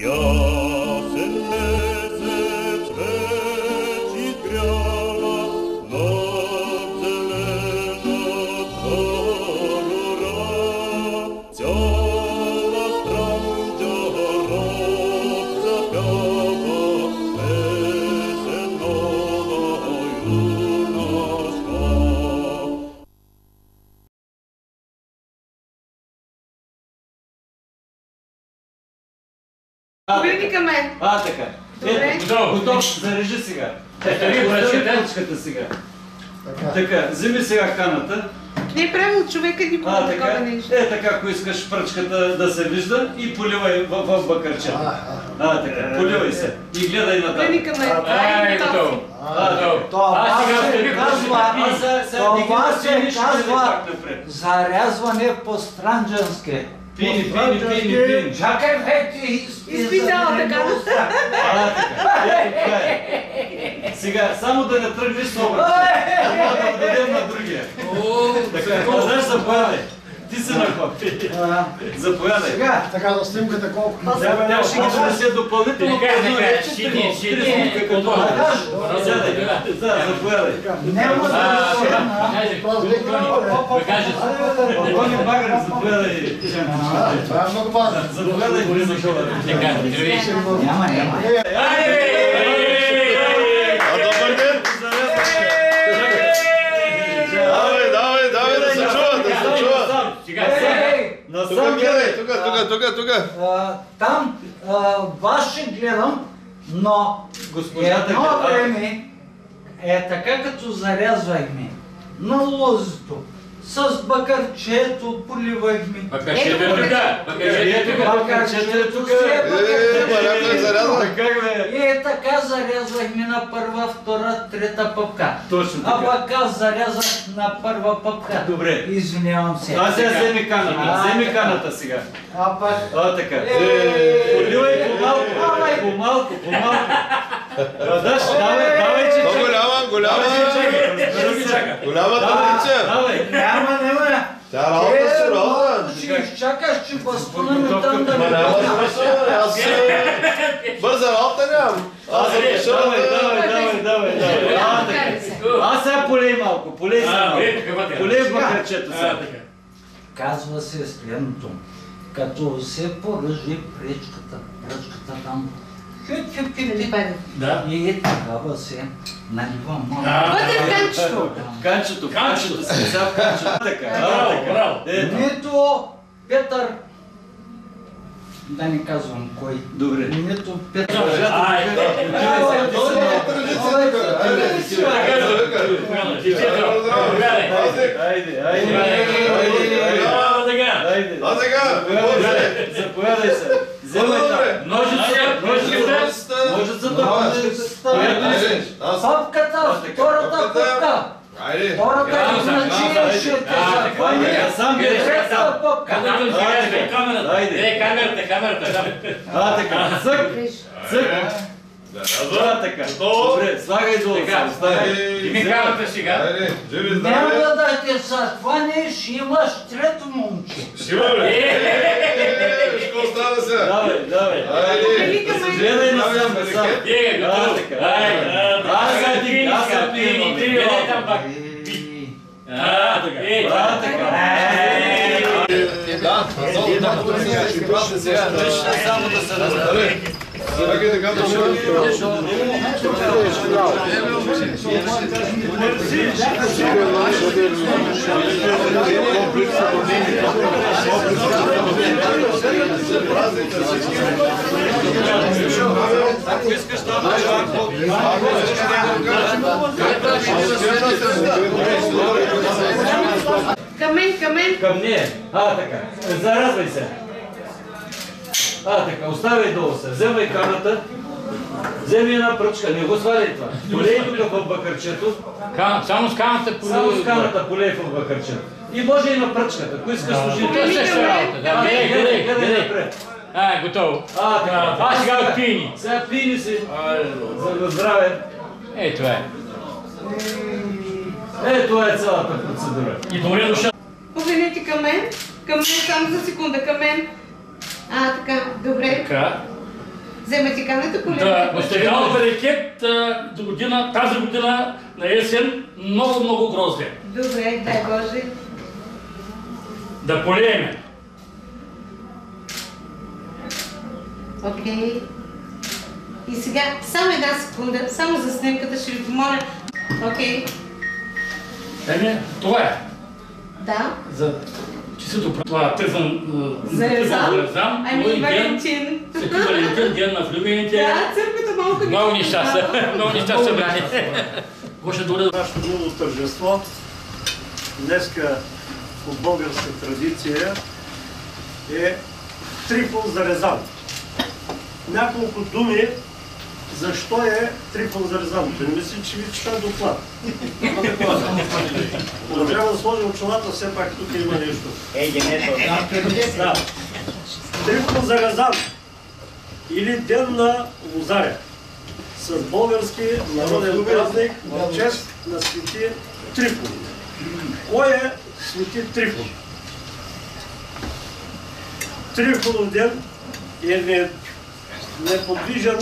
Yo. Зарежи сега. Ето, ви поръчате пръчката сега. Така, вземи сега каната. Не е правил човека никога така. такова нещо. Е, така, ако искаш пръчката да се вижда и поливай в, в бакърчето. А, така, поливай се. И гледай Обърни нататък. към мен. Готово. Това се казва, това на се гледай казва зарязване по странджански. Пини, пини, пини, пини. Чакай, бе, ти изпи Изписала за мен така. А, така. Е. Сега, само да не тръгнеш с обръча. Трябва да дадем на другия. Така, знаеш, заповядай. Ти си на ход. А, Заповядай. Сега, Така да снимката колко. Тя, ще ги донесе допълнително. Така, така, подобно. това. Сядай. Да, заповядай. сега, на... хайде, да кажеш. Тони Багър, заповядай. Това е много важно. Заповядай, хора. Така, здравей. Няма, няма. А, ей, Тук Насам гледай, тук, тук, тук, тук! а, Там вас ще гледам, но Госпожата едно време е така като зарязвахме на лозито, с бакарчето поливахме. Бакашето е тук. Бакашето е тук. Бакарчето е е Е, е така зарязвахме на първа, втора, трета пъпка. Точно А така. пък аз зарязах на първа пъпка. Добре. Извинявам се. А сега вземи каната. А, Вземи каната сега. А пък... А, така. Е, Поливай по-малко. По-малко, по-малко. Радаш, давай, давай, че чакай. голяма, голяма, голяма Давай, Няма, няма. Тя работа Е, малко ще изчакаш, че бастуна ми там да Ма няма пъка. смисъл, аз е, бърза работа нямам! Аз съм пришъл Давай, да... давай, давай, давай, давай. А, така. А сега полей малко, полей се А, малко. полей в бакърчето А, сега. Казва се следното. Като се поръжи пречката, пръчката там, хют, хют, хют, хют, Да. и е такава се налива малко. В канчето. Канчето, канчето сега в канчето. Така, Браво, браво. Ето. Нито Петър, да не казвам кой, Добре. нито Петър. Ай, Айде, айде, айде. Заповядай, се. Вземай ножица. Ножицата. Айде, аз... Пъпката, втората пъпка. Втората иначе айде. ще те А, така, захване. Айде, сам Къде гледай. сега Трета там? пъпка. Където сега е камерата. Айде. Е, камерата, камерата. да. А, така. Цък, цък. А, така. Добре, слагай долу. Така, сега, слагай. Дими камерата сега. Айде, живи Няма здраве! да те захванеш, имаш трето момче. Шива, бе! Е, виж какво става сега? Давай, давай. Айде! към мен. Гледай насам, насам. Е, А, готово. така. Ай, Аз сега ти- аз сега ти имам. Гледай там пак. А, така. Е, А, така. Виж, само да се разбере. Чакай така да ще... Ако искаш. Към мен, към мен. Към нея. А, така. Заразвай се. А, така. Оставяй долу се. Вземай каната. Вземи една пръчка. Не го сваляй това. Полей тук в бакърчето. Само с камата по Само с каната полей в бакърчето. И може и на пръчката. Ако искаш служи. Това е също работа. Да, Гледай, гледай, гледай. А, готово. А, така. А, сега отпини. Сега пини си. За да здраве. Е, това е. Е, това е цялата процедура. И добре дошъл. Погледнете към мен. Към мен само за секунда. Към мен. А, така. Добре. Така. Вземете каната, колеги. Да, остегал берекет а, до година, тази година на есен, много, много грозде. Добре, дай Боже. Да полееме. Окей. И сега, само една секунда, само за снимката ще ви помоля. Окей. Еме, това е. Да. За право. Това търсен Зарезан. зарезан. Ами и Валентин. Свети Валентин, ден на влюбените. Да, църквата малко ми... Много неща са, много неща са брани. Гоше добре да Нашето мило тържество, днеска по българска традиция, е трифон зарезан. Няколко думи защо е. Да не мисли, че ви чета доклад. Но трябва да сложим очилата, все пак тук има нещо. Да. Трифон зарезан или Ден на Лозаря с български народен празник в чест на свети Трифон. Кой е свети Трифон? Трифонов ден е не- неподвижен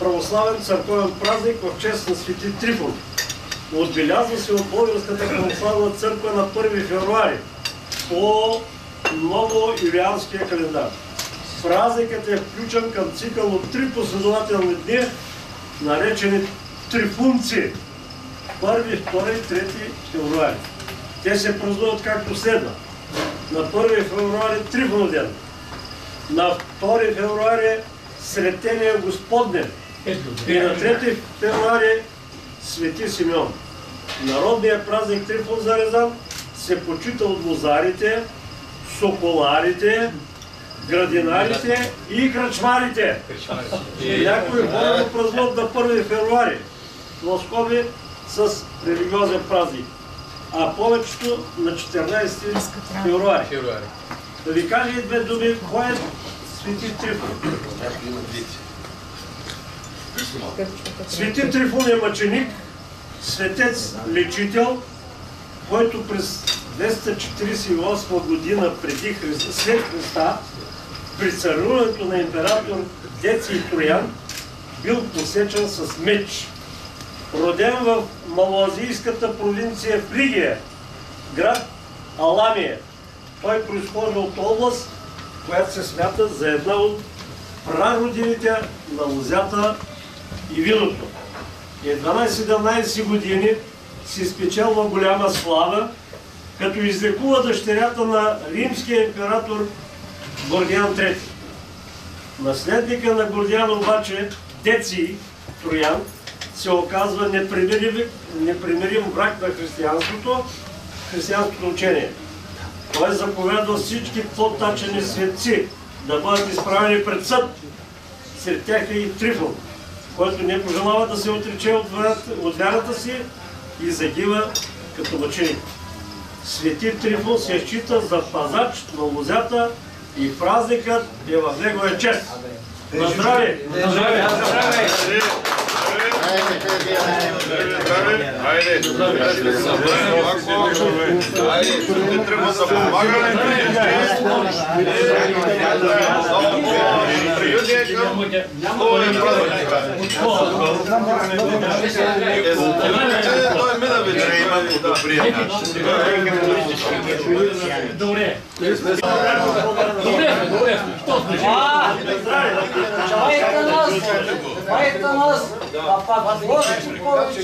православен църковен празник в чест на свети Трифон. Отбелязва се от Българската православна църква на 1 февруари по ново юлианския календар. Празникът е включен към цикъл от три последователни дни, наречени трифунци. 1, 2 и 3 февруари. Те се празнуват както следва. На 1 февруари Трифонов ден. На 2 февруари Сретения Господне. И на 3 февруари Свети Симеон. Народният празник Трифон Зарезан се почита от лозарите, соколарите, градинарите и кръчмарите. Някои хора го празнуват на 1 февруари, в скоби с религиозен празник, а повечето на 14 февруари. Да ви кажа и две думи, кой е Свети Трифон? Свети Трифон е мъченик, светец лечител, който през 248 година преди Христа, след Христа, при царуването на император Деци Троян, бил посечен с меч. Роден в малоазийската провинция Фригия, град Аламия. Той произхожда от област, която се смята за една от прародините на лозята и виното. Едва на 17 години си спечелва голяма слава, като излекува дъщерята на римския император Гордиан III. Наследника на Гордиан обаче, Деци Троян, се оказва непримирим, непримирим враг на християнството, християнското учение. Той заповядва всички по-тачени светци да бъдат изправени пред съд. Сред тях е и Трифон, който не пожелава да се отрече от вярата, от вярата си и загива като мъченик. Свети Трифон се счита за пазач на лозята и празникът е в негова чест. На здраве! Айде! Айде! Не трябва да помагаме! Приюдие към Словен празник! Той мина вече има добрия. Добре. Добре, добре. Майка нас! Майка нас! А пак Господи повече!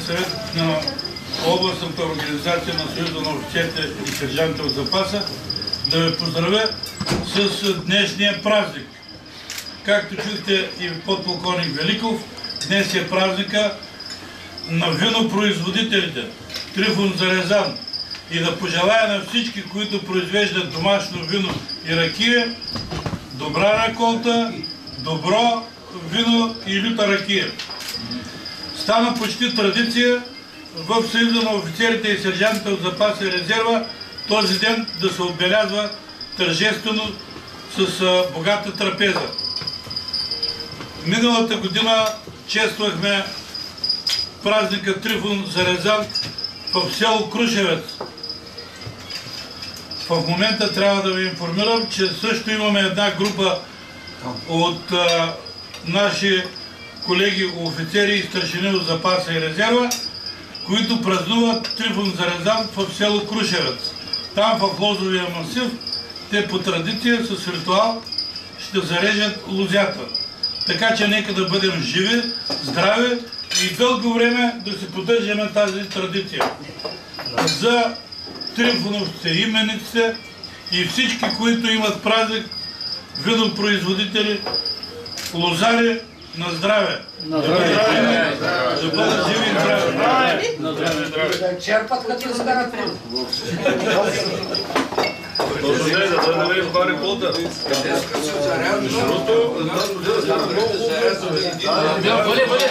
съвет на областната организация на Съюза на офицерите и сержантите от запаса да ви поздравя с днешния празник. Както чухте и подполковник Великов, днес е празника на винопроизводителите Трифон Зарезан и да пожелая на всички, които произвеждат домашно вино и ракия, добра реколта, добро вино и люта ракия. Стана почти традиция в Съюза на офицерите и сержантите от запаса и резерва този ден да се отбелязва тържествено с богата трапеза. Миналата година чествахме празника Трифон Зарезан в село Крушевец. В момента трябва да ви информирам, че също имаме една група от а, наши колеги офицери и старшини от запаса и резерва, които празнуват Трифон Зарезан в село Крушевец. Там в лозовия масив те по традиция с ритуал ще зарежат лозята. Така че нека да бъдем живи, здрави и дълго време да се поддържаме тази традиция. За трифоновците, имениците и всички, които имат празник, винопроизводители, лозари, на здраве! На здраве! Да бъдат живи и здрави! Да черпат като изкарат пруд. Бъде, бъде.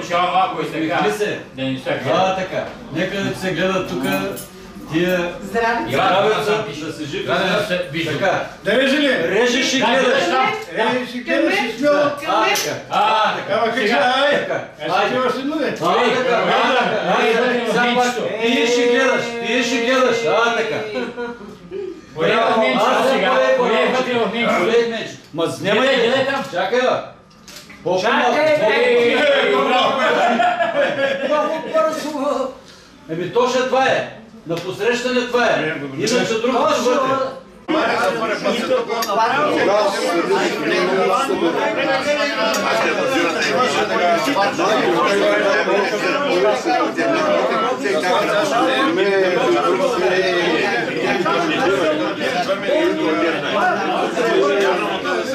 Отчава малко и така. мисли. Да не се така. Нека да се гледат тук тия Здраве. здравеца, да се жив. Да, да се вижда. Така. Да реже ли? Режеш и Да, гледаш. там. Е, ще гледаш и смело. А, така. А, Ама как ще, ай, Така. а ще имаш едно ли? А, така. А, така. А, така. Сега. Ти ще гледаш. Ти ще гледаш. А, така. Сега. Вътре в Минчето. Болей меч. Ма снимай. Гледай там. Чакай, бе. Чакай, бе! Много бързо. Еми точно това е. На посрещане това е. Иначе другото ще бъде.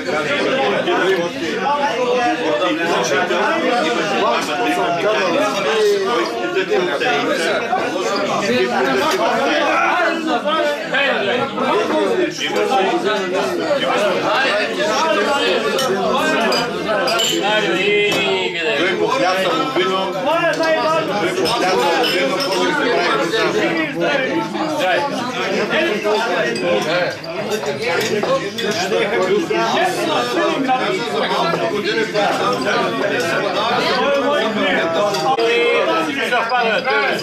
Дай да гледай. Айде, и гледай. Дай. Запада, той е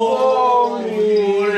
Ой,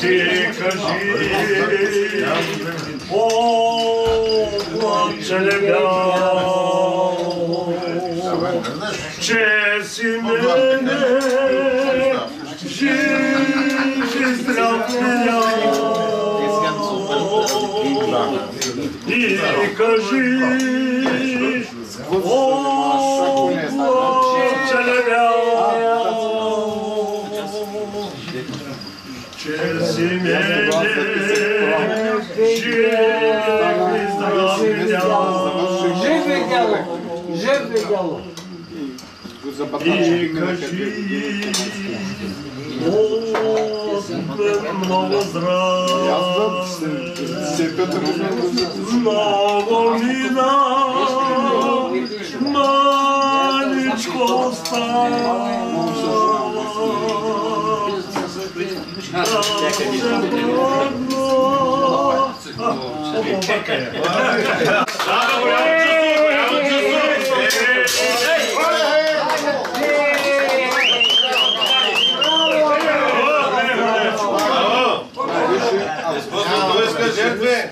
Ти кажи, о, плаче че си мене, жив и здрав И кажи, о, Благодаря, Господи, Живый диалог! Живый диалог! Живый диалог! И качи возраст, Много вина, Малечко стало,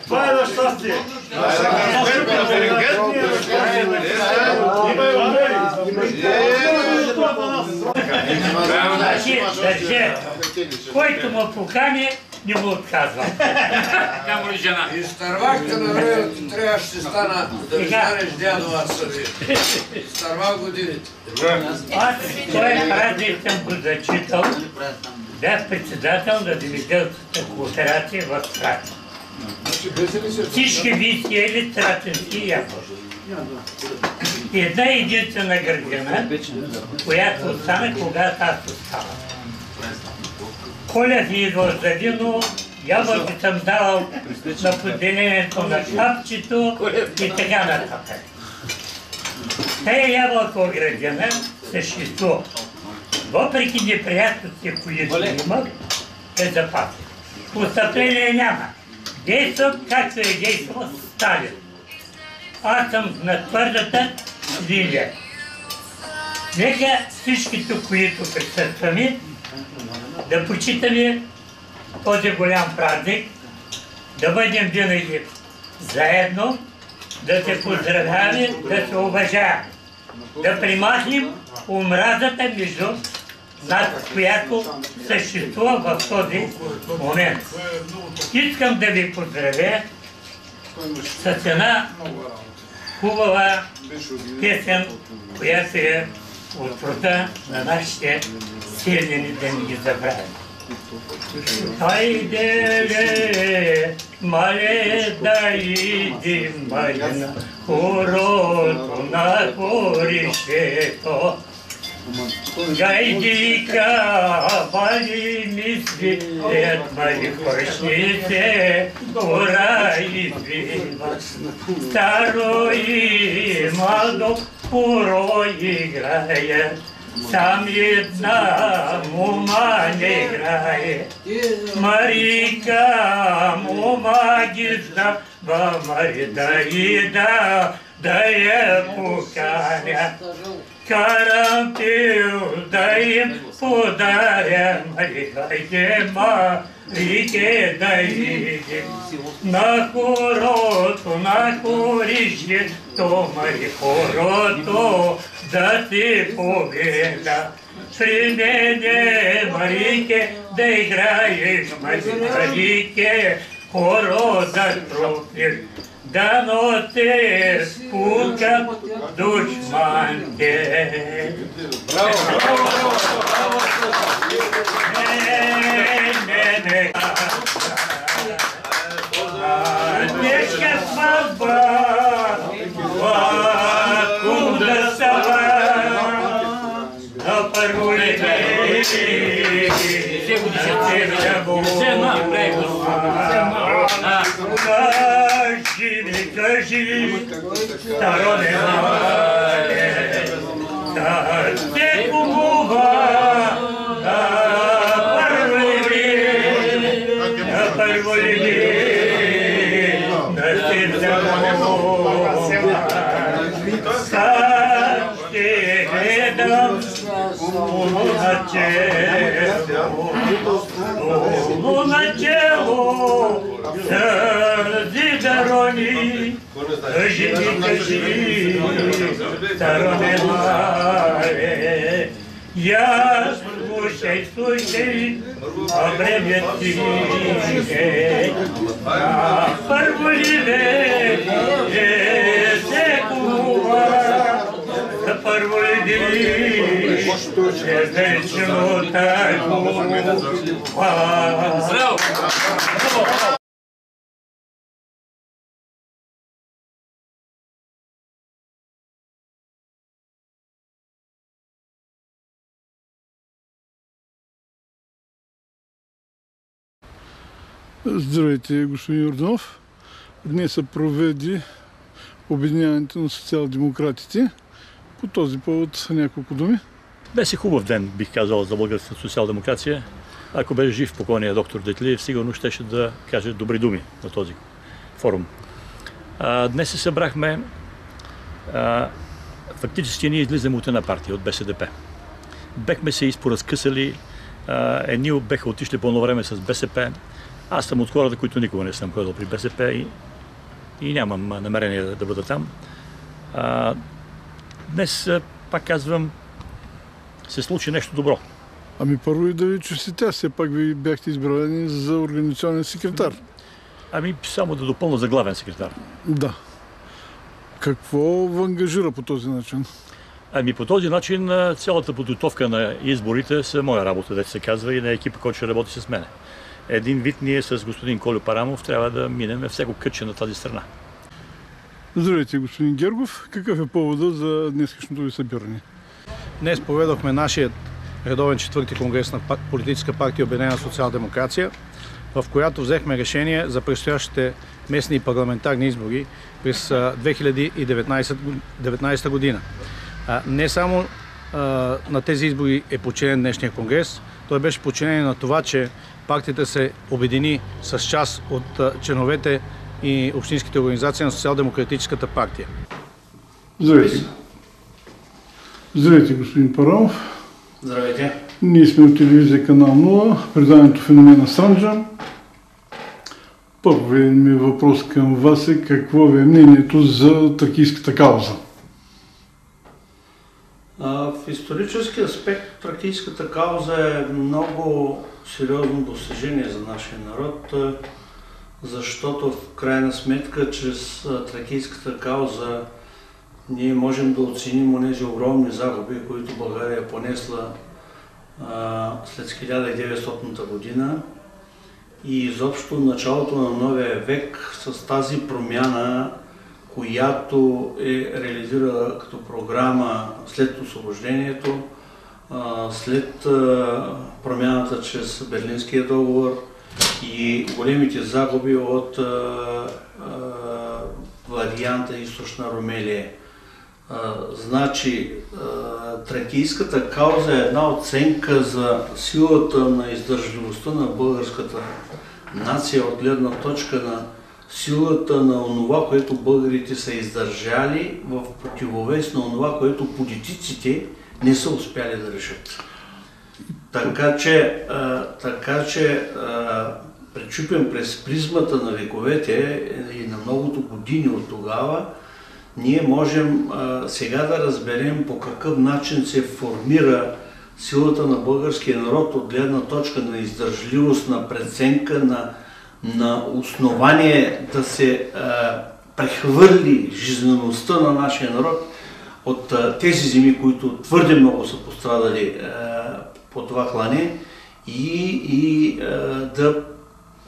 Това е на щастие. Значи, държи, който му покани, не му отказва. Камо ли жена? Изтървахте на времето, трябваше да стана, да ми станеш дядова съди. Изтървах годините. Аз този празник съм го зачитал. Бях председател на земеделската кооперация в Страт. Всички ви сиели стратенски ябълки. Една единствена градина, която остана, когато аз оставам. Коля си идва отзади, но ябълки съм давал на поделението на шапчето и така нататък. Тая ябълка градина съществува. Въпреки неприятностите, които имах, е запазен. Постъпление няма. Действам както е действал Сталин. Аз съм на твърдата линия. Нека всички тук, които присъстваме, да почитаме този голям празник, да бъдем винаги заедно, да се поздравяваме, да се уважаваме, да примахнем омразата между нас, която съществува в този момент. Искам да ви поздравя с една хубава песен, която е от рода на нашите силни да не ги забравим. Хайде, ле, Гайдика пали мисли, лет моих почните, ура и Старой и молодой уро играет, сам едному ума не играет. Марика ума гизда, ба марида еда, да я пукаря. Карантил да им подаря, Марихайте, Марике да идем. На хорото, на хорище, то Мари хорото, да ти победа. При мене, Марике, да играеш, Марике, хоро да трупиш. Да но те спукат душманте. Не, не, не. Днешка сватба, откуда става, на първо лете, Кажи ми, кажи, старо не мале, да те кумува, на първо лете, на първо лете, да се замова. Как ще гледам Луначело, сърди да рони, кажи ми, кажи, стороне маре. Я слушай, слушай, а време ти е, а първо ли е, се кува, първо ли е вечено Здравейте, господин Йорданов. Днес се проведи обединяването на социал-демократите. По този повод няколко думи. Беше хубав ден, бих казал, за българската социал-демокрация. Ако беше жив покойният доктор Детлиев, сигурно щеше да каже добри думи на този форум. А, днес се събрахме. А, фактически ние излизаме от една партия, от БСДП. Бехме се изпоразкъсали. Едни беха отишли по време с БСП. Аз съм от хората, които никога не съм ходил при БСП и, и нямам намерение да, да бъда там. А, днес, пак казвам, се случи нещо добро. Ами първо и да ви честитя, все пак ви бяхте избрани за организационен секретар. Ами само да допълна за главен секретар. Да. Какво ви ангажира по този начин? Ами по този начин цялата подготовка на изборите са моя работа, да се казва, и на екипа, който ще работи с мене. Един вид ние с господин Колю Парамов трябва да минем всяко кътче на тази страна. Здравейте, господин Гергов. Какъв е повода за днескашното ви събиране? Днес поведохме нашият редовен четвърти конгрес на политическа партия Обединена социал-демокрация, в която взехме решение за предстоящите местни и парламентарни избори през 2019 година. Не само на тези избори е подчинен днешния конгрес, той беше подчинен на това, че партията се обедини с част от членовете и общинските организации на Социал-демократическата партия. Здравейте. Здравейте, господин Парамов. Здравейте. Ние сме от телевизия Канал 0, преданието Феномена Санджа. Първият ми въпрос към вас е какво ви е мнението за тракийската кауза? В исторически аспект тракийската кауза е много сериозно достижение за нашия народ, защото в крайна сметка чрез тракийската кауза ние можем да оценим онези огромни загуби, които България е понесла след 1900 година. И изобщо началото на новия век с тази промяна, която е реализирала като програма след освобождението, след промяната чрез Берлинския договор и големите загуби от варианта Източна Ромелия. А, значи, тракийската кауза е една оценка за силата на издържливостта на българската нация от гледна точка на силата на онова, което българите са издържали в противовес на онова, което политиците не са успяли да решат. Така че, а, така че а, пречупен през призмата на вековете и на многото години от тогава, ние можем а, сега да разберем по какъв начин се формира силата на българския народ от гледна точка на издържливост, на преценка, на, на основание да се а, прехвърли жизнеността на нашия народ от тези земи, които твърде много са пострадали по това клане и, и да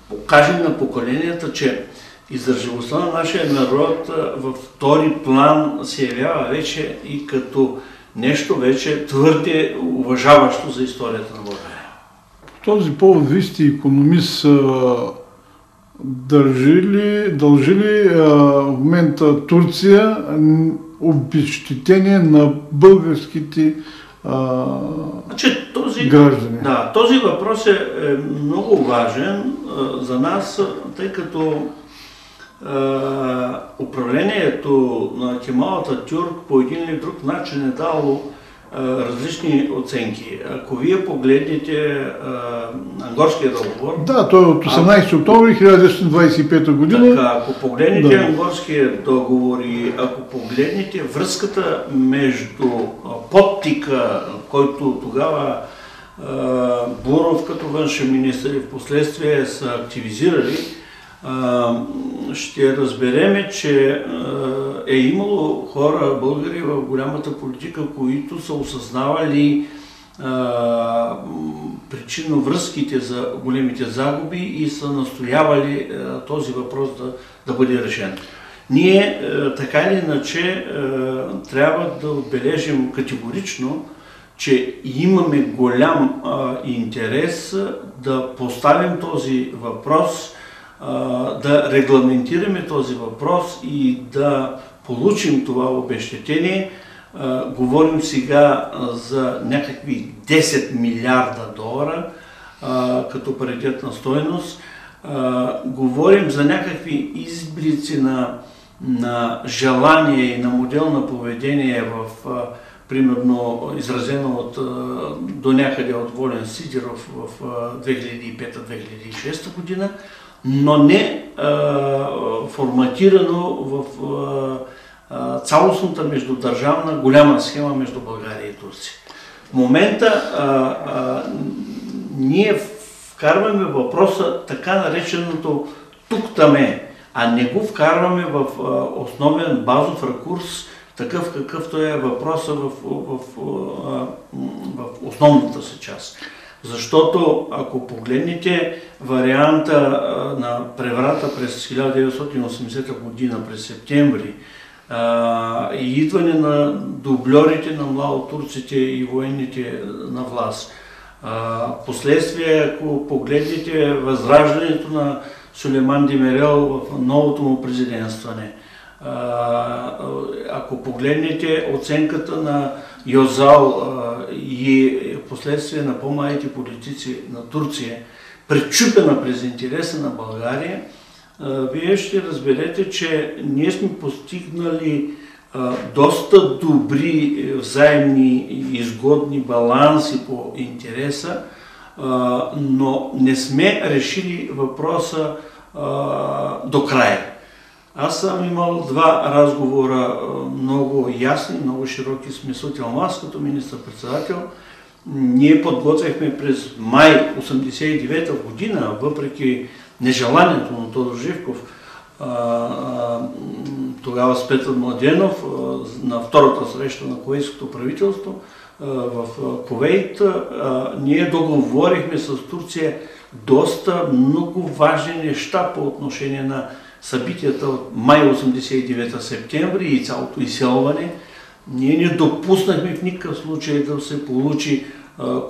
покажем на поколенията, че издържливостта на нашия народ във втори план се явява вече и като нещо вече твърде уважаващо за историята на България. По този повод вие сте економист. Държи ли, дължи ли в момента Турция обещетение на българските а, значи, този, граждани? Да, този въпрос е, е много важен а, за нас, тъй като управлението на Кемал Ататюрк по един или друг начин е дало различни оценки. Ако вие погледнете Ангорския договор... Да, той е от 18 октомври 1925 година. Така, ако погледнете да. Ангорския договор и ако погледнете връзката между подтика, който тогава Буров като външен министр и в последствие са активизирали, ще разбереме, че е имало хора, българи в голямата политика, които са осъзнавали причинно връзките за големите загуби и са настоявали този въпрос да, да бъде решен. Ние така или иначе трябва да отбележим категорично, че имаме голям интерес да поставим този въпрос да регламентираме този въпрос и да получим това обещетение. Говорим сега за някакви 10 милиарда долара като паритетна стойност. Говорим за някакви изблици на, на желание и на модел на поведение в примерно изразено от, до някъде от Волен Сидеров в 2005-2006 година, но не форматирано в цялостната междудържавна голяма схема между България и Турция. В момента а, а, ние вкарваме въпроса така нареченото тук-таме, а не го вкарваме в а, основен базов ракурс, такъв какъвто е въпроса в, в, в, в основната си част. Защото ако погледнете варианта на преврата през 1980 година, през септември, и идване на дублерите на младотурците и военните на власт, последствие, ако погледнете възраждането на Сулейман Демирел в новото му президентстване, ако погледнете оценката на Йозал и последствие на по-малите политици на Турция, пречупена през интереса на България, вие ще разберете, че ние сме постигнали доста добри взаимни и изгодни баланси по интереса, но не сме решили въпроса до края. Аз съм имал два разговора много ясни, много широки смисъл. Аз като министър-председател. Ние подготвяхме през май 1989 година, въпреки нежеланието на Тодор Живков, тогава с Петър Младенов, на втората среща на кувейтското правителство в Ковейт, ние договорихме с Турция доста много важни неща по отношение на събитията от май 89 септември и цялото изселване, ние не допуснахме в никакъв случай да се получи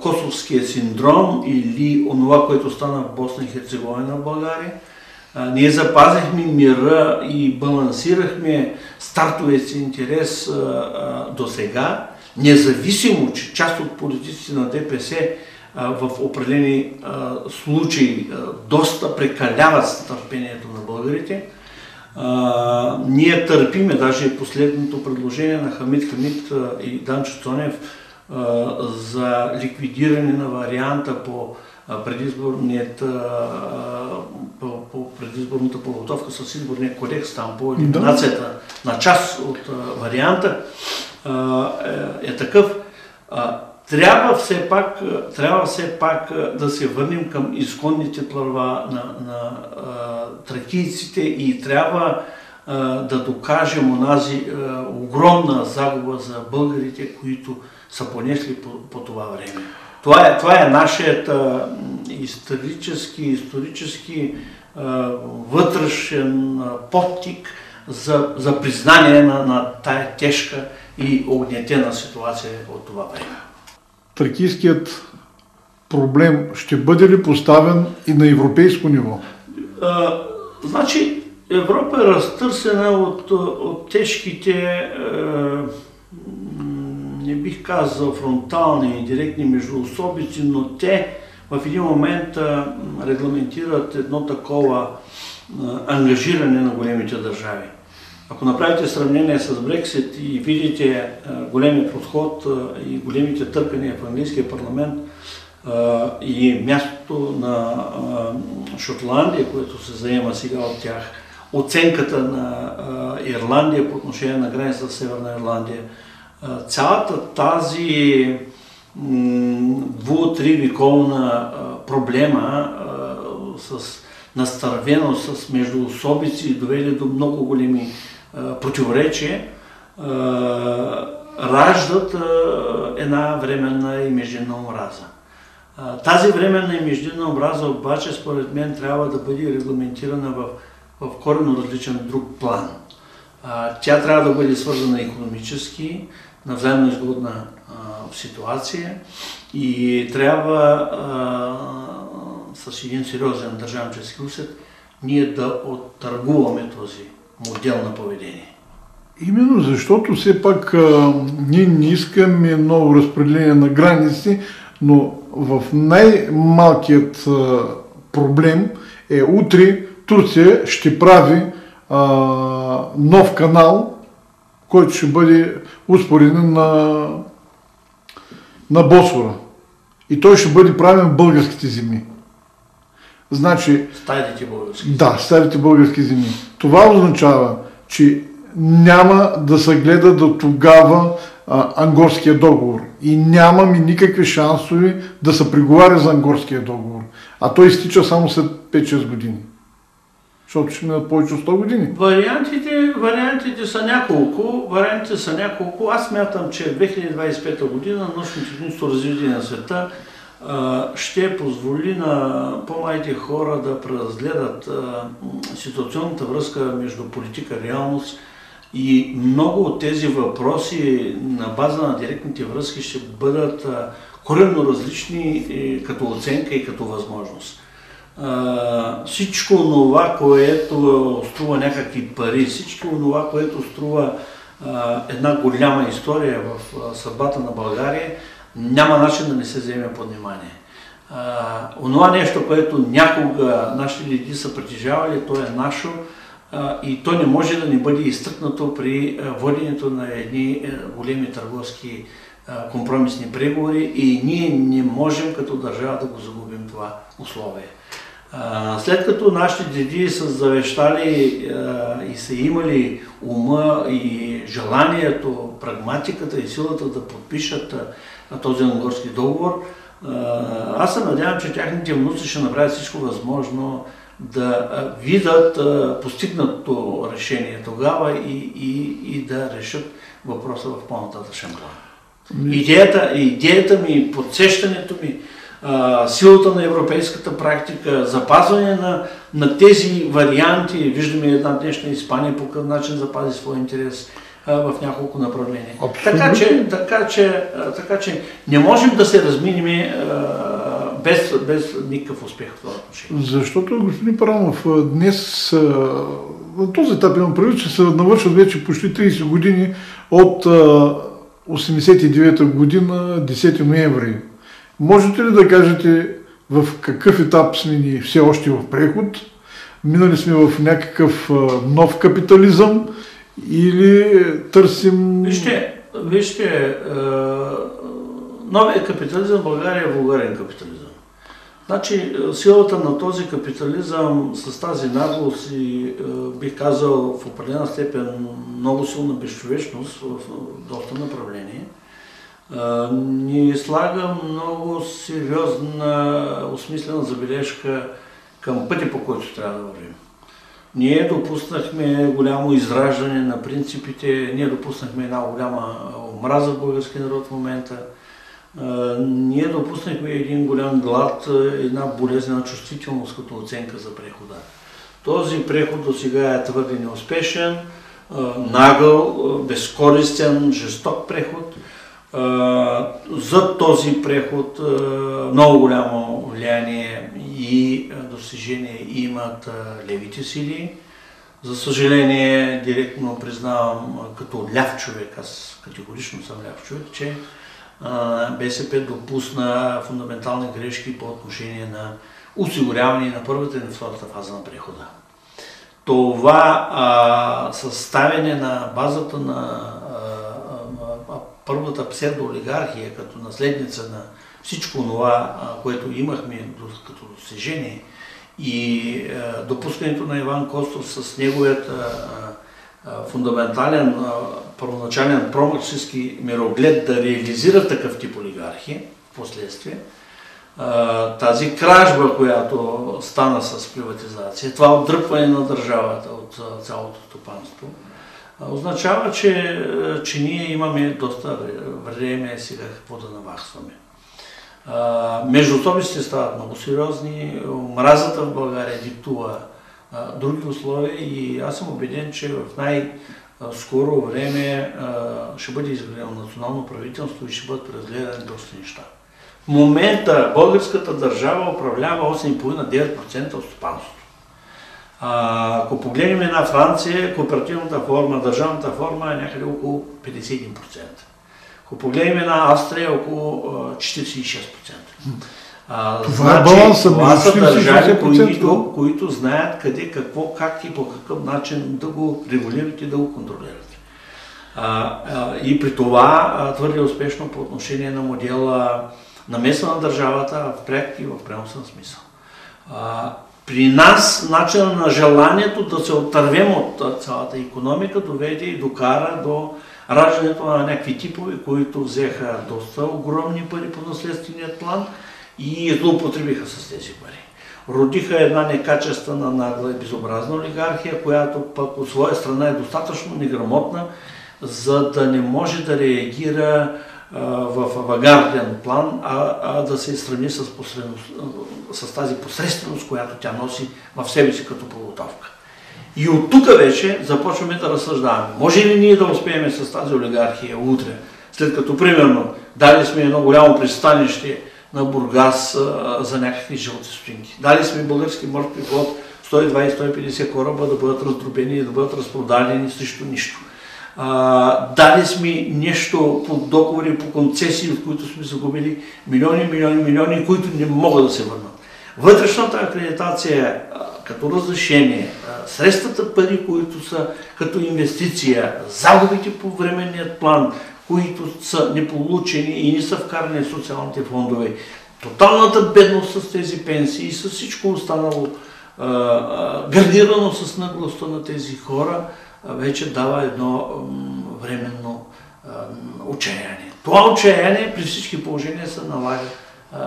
косовския синдром или онова, което стана в Босна и Херцеговина в България. Ние запазихме мира и балансирахме стартовия си интерес до сега, независимо, че част от политиците на ДПС в определени случаи доста прекаляват с търпението на българите. Ние търпиме, даже и последното предложение на Хамид Хамид и Данчо Цонев за ликвидиране на варианта по по, по предизборната подготовка с изборния кодекс, там по елиминацията да. на част от варианта е, е такъв трябва все пак, трябва все пак да се върнем към изконните права на, на а, тракийците и трябва а, да докажем онази а, огромна загуба за българите, които са понесли по, по това време. Това е, това е нашият а, исторически, исторически а, вътрешен а, подтик за, за признание на, на тая тежка и огнетена ситуация от това време тракийският проблем ще бъде ли поставен и на европейско ниво? А, значи, Европа е разтърсена от, от тежките, а, не бих казал фронтални директни междуособици, но те в един момент а, регламентират едно такова а, ангажиране на големите държави. Ако направите сравнение с Брексит и видите големия подход и големите търкания в английския парламент и мястото на Шотландия, което се заема сега от тях, оценката на Ирландия по отношение на границата с Северна Ирландия, цялата тази дву-три проблема с настървеност, с междуособици доведе до много големи противоречие, раждат една временна и междинна омраза. Тази временна и междинна омраза обаче според мен трябва да бъде регламентирана в, в коренно различен друг план. Тя трябва да бъде свързана економически, на взаимно изгодна ситуация и трябва с един сериозен държавнически усет ние да оттъргуваме този модел на поведение. Именно защото все пак а, ние не искаме ново разпределение на граници, но в най-малкият а, проблем е утре Турция ще прави а, нов канал, който ще бъде успореден на, на Босфора. И той ще бъде правен в българските земи. Значи, Старите български. да, старите български земи. Това означава, че няма да се гледа до тогава а, Ангорския договор. И нямаме никакви шансове да се преговаря за Ангорския договор. А той изтича само след 5-6 години. Защото ще минат повече от 100 години. Вариантите, вариантите са няколко. Вариантите са няколко. Аз мятам, че 2025 година научно-техническото развитие на света ще позволи на по-младите хора да преразгледат ситуационната връзка между политика и реалност и много от тези въпроси на база на директните връзки ще бъдат коренно различни е, като оценка и като възможност. Всичко това, което струва някакви пари, всичко това, което струва една голяма история в съдбата на България, няма начин да не се вземе под внимание. А, онова нещо, което някога нашите лиди са притежавали, то е наше а, и то не може да не бъде изтъкнато при воденето на едни е, големи търговски а, компромисни преговори и ние не можем като държава да го загубим това условие. След като нашите деди са завещали и са имали ума и желанието, прагматиката и силата да подпишат този ангорски договор, аз се надявам, че тяхните внуци ще направят всичко възможно да видят постигнато решение тогава и, и, и да решат въпроса в по-нататъчен план. Идеята, идеята ми, подсещането ми, силата на европейската практика, запазване на, на тези варианти. Виждаме една днешна Испания по какъв начин запази своя интерес в няколко направления. Така че, така, че, така че не можем да се разминем а, без, без никакъв успех в това отношение. Защото, господин Парамов, а, днес на този етап имам предвид, че се навършват вече почти 30 години от а, 89-та година, 10 ноември. Можете ли да кажете в какъв етап сме ни все още в преход? Минали сме в някакъв нов капитализъм или търсим... Вижте, вижте е, новият капитализъм в България е вулгарен капитализъм. Значи е, силата на този капитализъм с тази наглост и е, бих казал в определена степен много силна безчовечност в в доста направления, е, ни слага много сериозна, осмислена забележка към пътя, по който трябва да вървим. Ние допуснахме голямо израждане на принципите, ние допуснахме една голяма омраза в българския народ в момента. Ние допуснахме един голям глад, една болезнена чувствителност като оценка за прехода. Този преход до сега е твърде неуспешен, нагъл, безкористен, жесток преход. За този преход много голямо влияние и достижение имат левите сили. За съжаление, директно признавам като ляв човек, аз категорично съм ляв човек, че БСП допусна фундаментални грешки по отношение на осигуряване на първата и на втората фаза на прехода. Това а, съставяне на базата на а, първата псевдоолигархия като наследница на всичко това, което имахме като достижение и а, допускането на Иван Костов с неговият а, а, фундаментален, първоначален промъчески мироглед да реализира такъв тип олигархия в последствие, тази кражба, която стана с приватизация, това отдръпване на държавата от цялото стопанство, означава, че, а, че ние имаме доста време сега какво да наваксваме. А, Междуособиците стават много сериозни, омразата в България диктува други условия и аз съм убеден, че в най-скоро време ще бъде изградено национално правителство и ще бъдат преразгледани доста неща. В момента българската държава управлява 8,5-9% от стопанството. А, ако погледнем една Франция, кооперативната форма, държавната форма е някъде около 51%. Ако погледнем една Австрия, около а, 46%. А, Това е балансът това между са 40 и държави, 60%. които, които знаят къде, какво, как и по какъв начин да го регулират и да го контролират. А, а, и при това а, твърде успешно по отношение на модела намеса на държавата в пряк и в преносен смисъл. А, при нас начина на желанието да се отървем от цялата економика доведе и докара до раждането на някакви типове, които взеха доста огромни пари по наследственият план и злоупотребиха с тези пари. Родиха една некачествена, нагла и безобразна олигархия, която пък от своя страна е достатъчно неграмотна, за да не може да реагира в авангарден план, а, а да се сравни с, с тази посредственост, която тя носи в себе си като подготовка. И от тук вече започваме да разсъждаваме. Може ли ние да успеем с тази олигархия утре, след като примерно дали сме едно голямо пристанище на Бургас а, за някакви жълти стотинки. Дали сме български морски флот 120-150 кораба да бъдат раздробени и да бъдат разпродадени срещу нищо. А, дали сме нещо по договори, по концесии, от които сме загубили милиони, милиони, милиони, които не могат да се върнат. Вътрешната акредитация като разрешение, средствата пари, които са като инвестиция, загубите по временният план, които са неполучени и не са вкарани в социалните фондове, тоталната бедност с тези пенсии и с всичко останало, градирано с наглостта на тези хора, вече дава едно временно отчаяние. Това отчаяние при всички положения се налага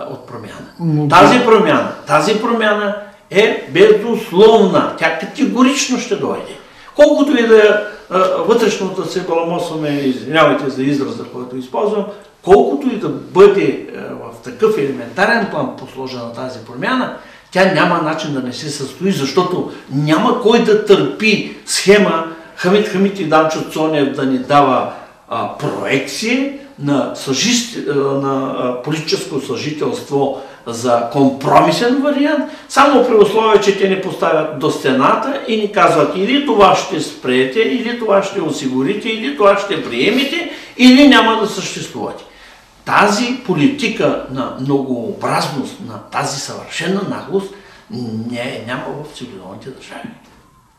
от промяна. Тази промяна, тази промяна е безусловна. Тя категорично ще дойде. Колкото и да а, вътрешно да се баламосваме, извинявайте за израза, който използвам, колкото и да бъде в такъв елементарен план посложена тази промяна, тя няма начин да не се състои, защото няма кой да търпи схема Хамид Хамид и Данчо Цонев да ни дава а, проекции на, съжист, а, на политическо съжителство за компромисен вариант, само при условие, че те ни поставят до стената и ни казват или това ще спрете, или това ще осигурите, или това ще приемете, или няма да съществувате. Тази политика на многообразност, на тази съвършена наглост, не, няма в цивилизованите държави.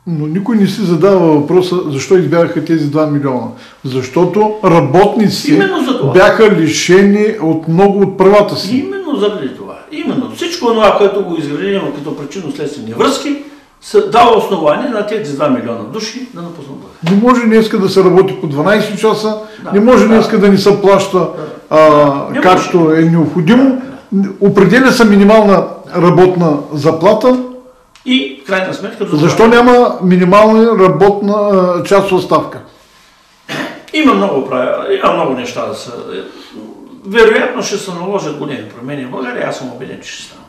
Но никой не си задава въпроса защо избягаха тези 2 милиона. Защото работници за бяха лишени от много от правата си. Именно заради това. Именно всичко това, което го изградим като причинно-следствени връзки, се дава основание на тези 2 милиона души да напуснат България. Не може днеска да се работи по 12 часа, Да. не може днеска да ни се плаща а, Не както е необходимо. Определя се минимална работна заплата. И в крайна сметка... до Защо няма минимална работна а, часова ставка? Има много, правила, има много неща да са... Вероятно ще се наложат големи промени в България, аз съм убеден, че ще станат.